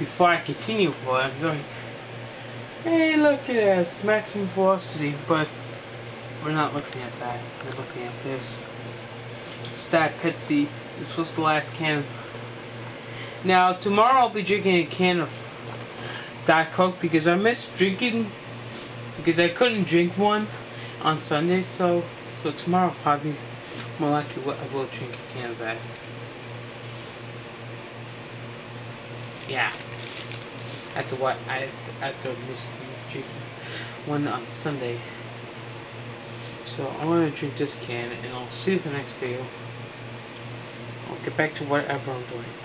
before I continue for I'm going, hey, look uh, at this, maximum velocity, but we're not looking at that. We're looking at this. Diet Pepsi. This was the last can. Now, tomorrow I'll be drinking a can of Diet Coke because I missed drinking, because I couldn't drink one on Sunday, so so tomorrow probably more likely I will drink a can of that. Yeah. After what I after missing drinking one on Sunday. So I'm gonna drink this can and I'll see you the next video. I'll get back to whatever I'm doing.